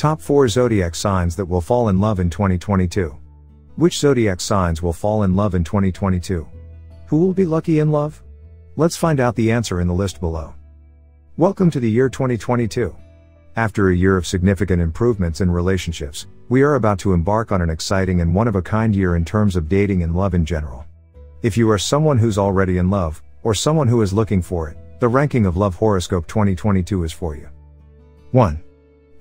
Top 4 Zodiac Signs that will fall in love in 2022. Which zodiac signs will fall in love in 2022? Who will be lucky in love? Let's find out the answer in the list below. Welcome to the year 2022. After a year of significant improvements in relationships, we are about to embark on an exciting and one of a kind year in terms of dating and love in general. If you are someone who's already in love, or someone who is looking for it, the ranking of Love Horoscope 2022 is for you. 1.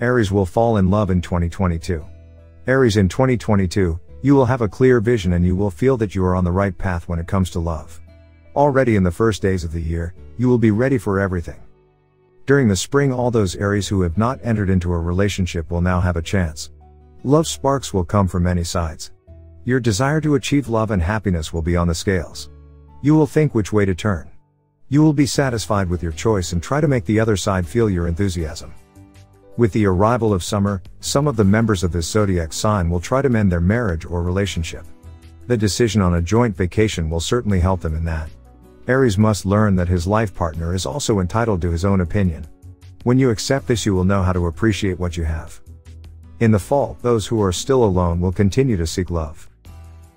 Aries will fall in love in 2022. Aries in 2022, you will have a clear vision and you will feel that you are on the right path when it comes to love. Already in the first days of the year, you will be ready for everything. During the spring, all those Aries who have not entered into a relationship will now have a chance. Love sparks will come from many sides. Your desire to achieve love and happiness will be on the scales. You will think which way to turn. You will be satisfied with your choice and try to make the other side feel your enthusiasm. With the arrival of summer, some of the members of this zodiac sign will try to mend their marriage or relationship. The decision on a joint vacation will certainly help them in that. Aries must learn that his life partner is also entitled to his own opinion. When you accept this, you will know how to appreciate what you have. In the fall, those who are still alone will continue to seek love.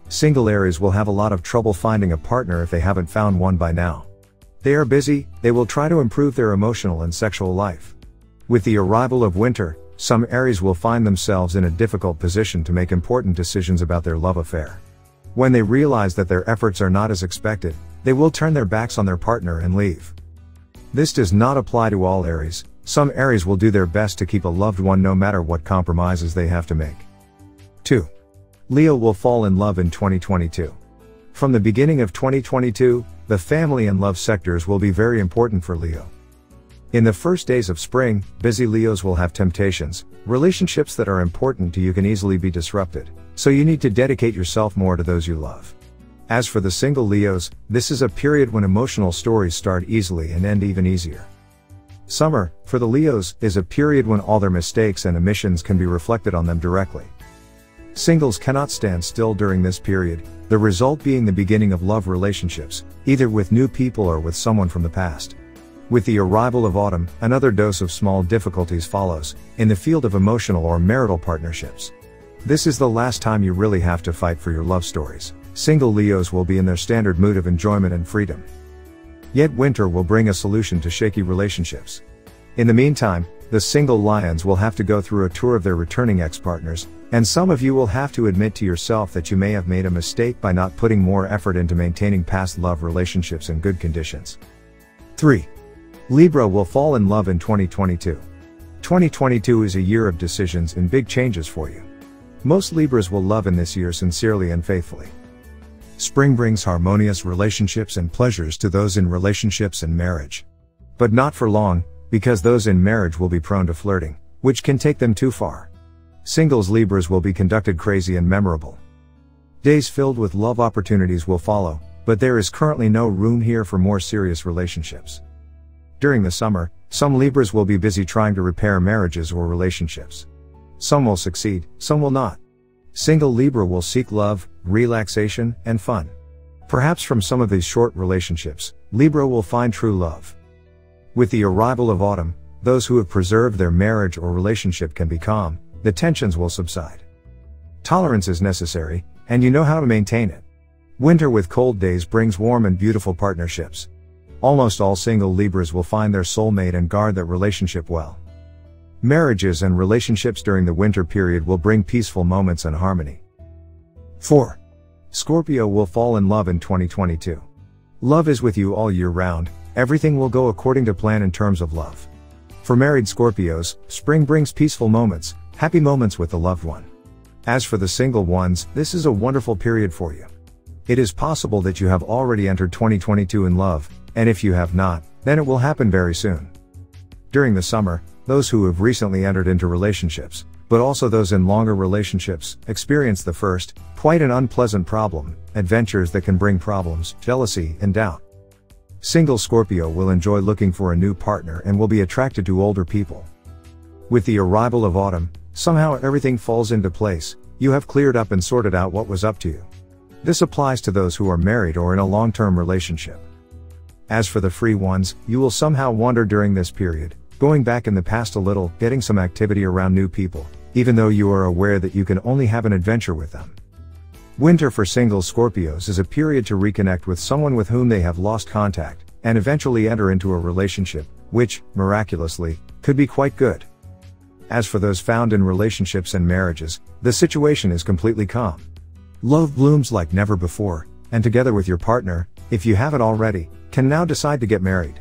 Single Aries will have a lot of trouble finding a partner if they haven't found one by now. They are busy, they will try to improve their emotional and sexual life. With the arrival of winter, some Aries will find themselves in a difficult position to make important decisions about their love affair. When they realize that their efforts are not as expected, they will turn their backs on their partner and leave. This does not apply to all Aries, some Aries will do their best to keep a loved one no matter what compromises they have to make. 2. Leo will fall in love in 2022. From the beginning of 2022, the family and love sectors will be very important for Leo. In the first days of spring, busy Leos will have temptations, relationships that are important to you can easily be disrupted, so you need to dedicate yourself more to those you love. As for the single Leos, this is a period when emotional stories start easily and end even easier. Summer, for the Leos, is a period when all their mistakes and omissions can be reflected on them directly. Singles cannot stand still during this period, the result being the beginning of love relationships, either with new people or with someone from the past. With the arrival of autumn, another dose of small difficulties follows, in the field of emotional or marital partnerships. This is the last time you really have to fight for your love stories. Single Leos will be in their standard mood of enjoyment and freedom. Yet winter will bring a solution to shaky relationships. In the meantime, the single lions will have to go through a tour of their returning ex-partners, and some of you will have to admit to yourself that you may have made a mistake by not putting more effort into maintaining past love relationships in good conditions. 3. Libra will fall in love in 2022. 2022 is a year of decisions and big changes for you. Most Libras will love in this year sincerely and faithfully. Spring brings harmonious relationships and pleasures to those in relationships and marriage. But not for long, because those in marriage will be prone to flirting, which can take them too far. Singles Libras will be conducted crazy and memorable. Days filled with love opportunities will follow, but there is currently no room here for more serious relationships. During the summer, some Libras will be busy trying to repair marriages or relationships. Some will succeed, some will not. Single Libra will seek love, relaxation, and fun. Perhaps from some of these short relationships, Libra will find true love. With the arrival of autumn, those who have preserved their marriage or relationship can be calm, the tensions will subside. Tolerance is necessary, and you know how to maintain it. Winter with cold days brings warm and beautiful partnerships. Almost all single Libras will find their soulmate and guard that relationship well. Marriages and relationships during the winter period will bring peaceful moments and harmony. 4. Scorpio will fall in love in 2022. Love is with you all year round, everything will go according to plan in terms of love. For married Scorpios, spring brings peaceful moments, happy moments with the loved one. As for the single ones, this is a wonderful period for you. It is possible that you have already entered 2022 in love, and if you have not, then it will happen very soon. During the summer, those who have recently entered into relationships, but also those in longer relationships, experience the first, quite an unpleasant problem, adventures that can bring problems, jealousy, and doubt. Single Scorpio will enjoy looking for a new partner and will be attracted to older people. With the arrival of autumn, somehow everything falls into place, you have cleared up and sorted out what was up to you. This applies to those who are married or in a long term relationship. As for the free ones, you will somehow wander during this period, Going back in the past a little, getting some activity around new people, even though you are aware that you can only have an adventure with them. Winter for single Scorpios is a period to reconnect with someone with whom they have lost contact, and eventually enter into a relationship, which, miraculously, could be quite good. As for those found in relationships and marriages, the situation is completely calm. Love blooms like never before, and together with your partner, if you haven't already, can now decide to get married.